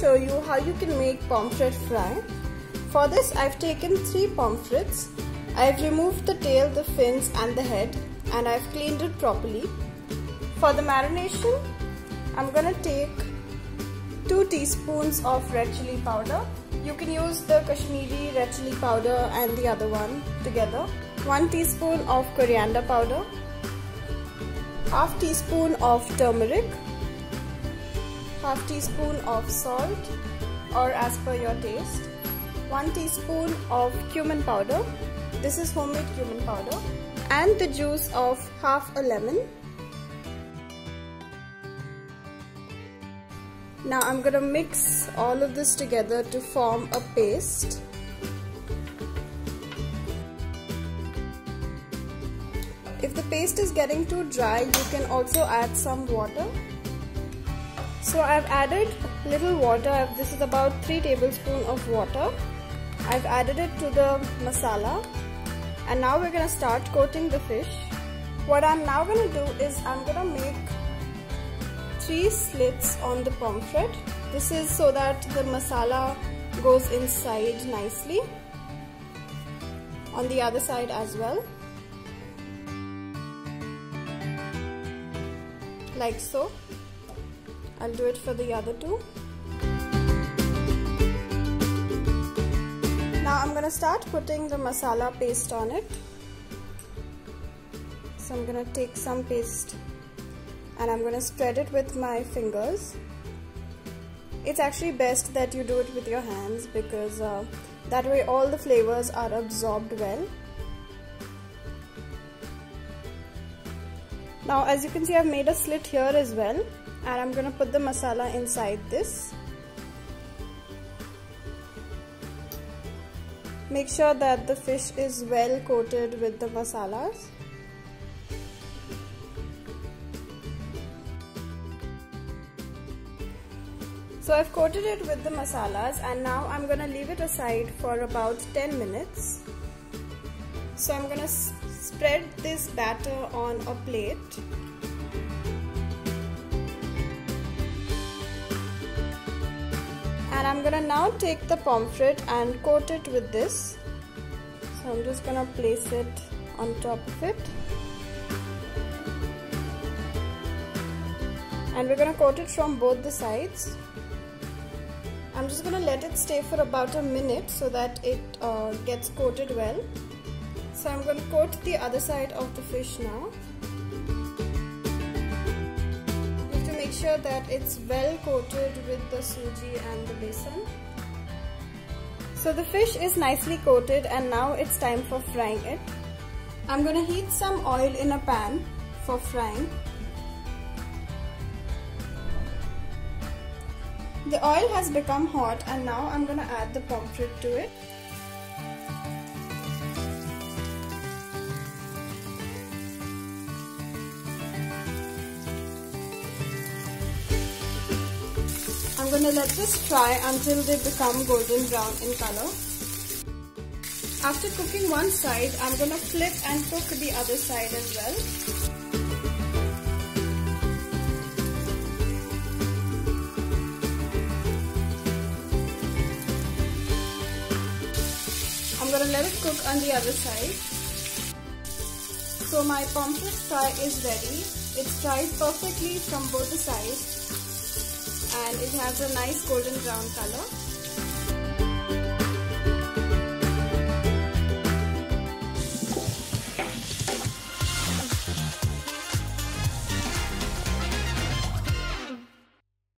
show you how you can make pomfret fry. For this I've taken 3 pomfrets. I've removed the tail, the fins and the head and I've cleaned it properly. For the marination, I'm gonna take 2 teaspoons of red chili powder. You can use the Kashmiri red chili powder and the other one together. 1 teaspoon of coriander powder. Half teaspoon of turmeric. Half teaspoon of salt or as per your taste. 1 teaspoon of cumin powder. This is homemade cumin powder. And the juice of half a lemon. Now I'm gonna mix all of this together to form a paste. If the paste is getting too dry, you can also add some water. So I've added little water, this is about 3 tablespoons of water. I've added it to the masala and now we're gonna start coating the fish. What I'm now gonna do is I'm gonna make three slits on the pomfret. This is so that the masala goes inside nicely. On the other side as well. Like so. I'll do it for the other two. Now I'm gonna start putting the masala paste on it. So I'm gonna take some paste and I'm gonna spread it with my fingers. It's actually best that you do it with your hands because uh, that way all the flavors are absorbed well. Now as you can see I've made a slit here as well and I'm gonna put the masala inside this. Make sure that the fish is well coated with the masalas. So I've coated it with the masalas and now I'm gonna leave it aside for about 10 minutes. So I'm gonna spread this batter on a plate. And I'm gonna now take the pomfret and coat it with this. So I'm just gonna place it on top of it. And we're gonna coat it from both the sides. I'm just gonna let it stay for about a minute so that it uh, gets coated well. So I'm gonna coat the other side of the fish now. Sure that it's well coated with the suji and the besan. So the fish is nicely coated and now it's time for frying it. I'm gonna heat some oil in a pan for frying. The oil has become hot and now I'm gonna add the pomfret to it. I'm gonna let this fry until they become golden brown in color. After cooking one side, I'm gonna flip and cook the other side as well. I'm gonna let it cook on the other side. So my pomfret fry is ready. It's fried perfectly from both the sides and it has a nice golden brown color.